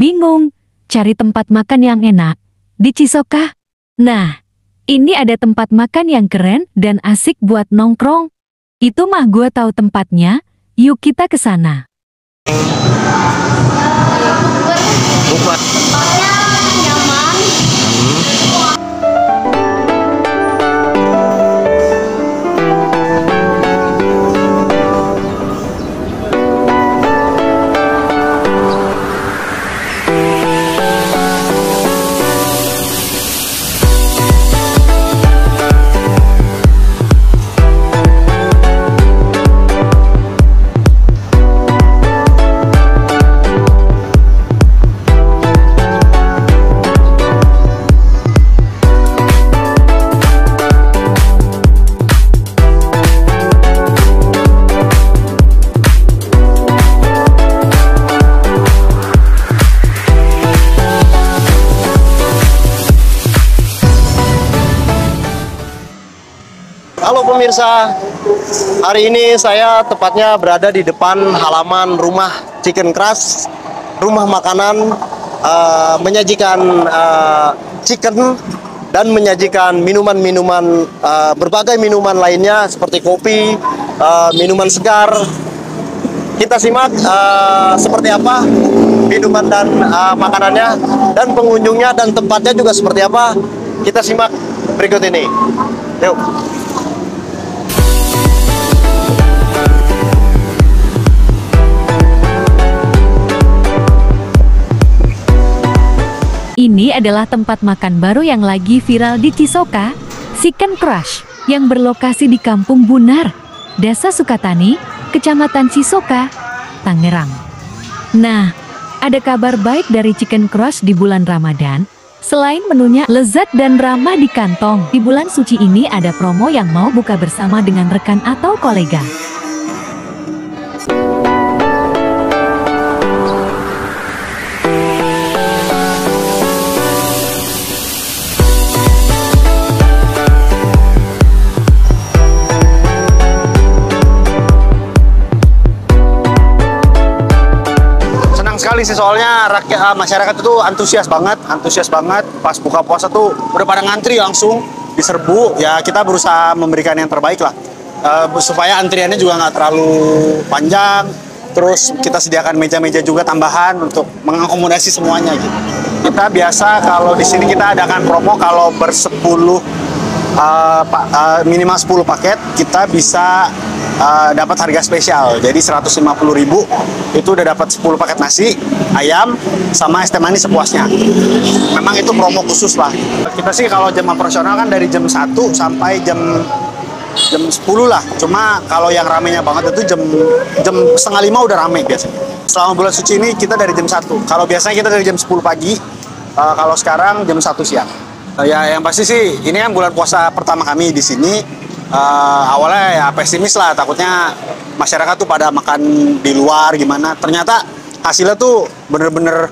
Bingung cari tempat makan yang enak di Cisoka? Nah, ini ada tempat makan yang keren dan asik buat nongkrong. Itu mah gua tahu tempatnya. Yuk kita ke sana. Bukan. Tempatnya nyaman. Halo pemirsa, hari ini saya tepatnya berada di depan halaman rumah Chicken Crush, rumah makanan eh, menyajikan eh, chicken dan menyajikan minuman-minuman eh, berbagai minuman lainnya seperti kopi, eh, minuman segar. Kita simak eh, seperti apa minuman dan eh, makanannya dan pengunjungnya dan tempatnya juga seperti apa. Kita simak berikut ini. Yuk. Ini adalah tempat makan baru yang lagi viral di Cisoka, Chicken Crush, yang berlokasi di Kampung Bunar, Desa Sukatani, Kecamatan Cisoka, Tangerang. Nah, ada kabar baik dari Chicken Crush di bulan Ramadan. Selain menunya lezat dan ramah di kantong, di bulan suci ini ada promo yang mau buka bersama dengan rekan atau kolega. Sekali sih soalnya rakyat eh, masyarakat itu antusias banget antusias banget. Pas buka puasa tuh udah pada ngantri langsung diserbu. Ya kita berusaha memberikan yang terbaik lah. Eh, supaya antriannya juga nggak terlalu panjang. Terus kita sediakan meja-meja juga tambahan untuk mengakomodasi semuanya gitu. Kita biasa kalau di sini kita adakan promo kalau bersepuluh pa- eh, minimal 10 paket kita bisa eh, dapat harga spesial. Jadi 150.000 itu udah dapat 10 paket nasi ayam sama es teh manis sepuasnya. Memang itu promo khusus lah. Kita sih kalau jam operasional kan dari jam 1 sampai jam jam 10 lah. Cuma kalau yang ramenya banget itu jam jam setengah lima udah rame biasanya. Selama bulan suci ini kita dari jam 1 kalau biasanya kita dari jam 10 pagi eh, kalau sekarang jam 1 siang. Eh, ya yang pasti sih ini kan bulan puasa pertama kami di sini Eh, awalnya ya pesimis lah takutnya masyarakat tuh pada makan di luar gimana ternyata hasilnya tuh bener-bener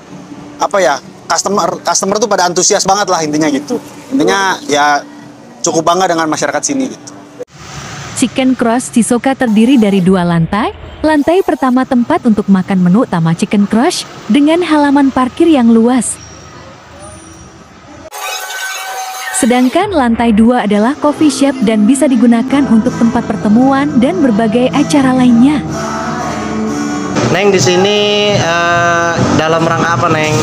apa ya customer customer tuh pada antusias banget lah intinya gitu intinya ya cukup bangga dengan masyarakat sini gitu Chicken Crush Cisoka terdiri dari dua lantai. Lantai pertama tempat untuk makan menu utama Chicken Crush dengan halaman parkir yang luas. Sedangkan lantai dua adalah coffee shop dan bisa digunakan untuk tempat pertemuan dan berbagai acara lainnya. Neng di sini eh, dalam rangka apa Neng?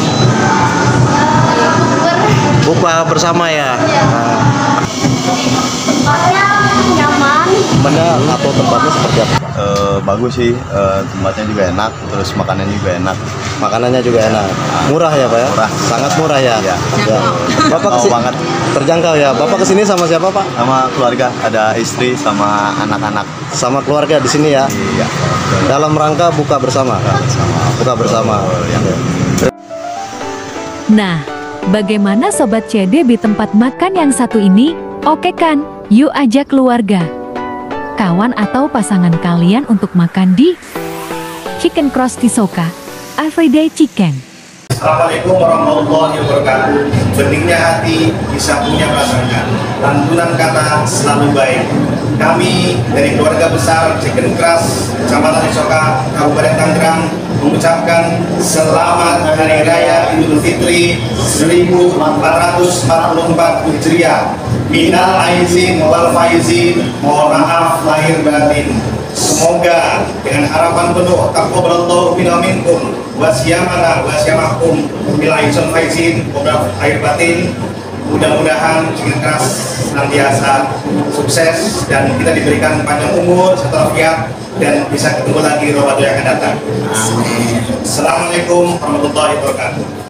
Buka bersama ya. Tempatnya Tempatnya atau tempatnya seperti apa? Eh, bagus sih, eh, tempatnya juga enak, terus makanannya juga enak. Makanannya juga enak. Murah ya Pak ya? Murah. Sangat murah ya. Iya. Ya. Bapak ke sini banget. terjangkau ya. Bapak ke sini sama siapa Pak? Sama keluarga, ada istri sama anak-anak. Sama keluarga di sini ya. Iya. Dalam rangka buka bersama. Sama Buka bersama. yang Nah, bagaimana Sobat CD di tempat makan yang satu ini? Oke kan? Yuk ajak keluarga, kawan atau pasangan kalian untuk makan di Chicken Cross Tisoka, Everyday Chicken. Assalamualaikum warahmatullahi wabarakatuh. Beningnya hati bisa punya pasangan. Lantunan kata selalu baik. Kami dari keluarga besar Chicken Crush, Kecamatan Isoka, Kabupaten Tangerang, mengucapkan selamat Hari Raya Idul Fitri 1444 Hijriah. Minal aizin wal faizin, mohon maaf lahir batin. Semoga dengan harapan penuh taqabbalallahu minna minkum wasyamana wasyamakum bil aizin faizin beberapa lahir batin mudah-mudahan dengan keras senantiasa sukses dan kita diberikan panjang umur serta fiat dan bisa ketemu lagi Ramadan yang akan datang. Assalamualaikum warahmatullahi wabarakatuh.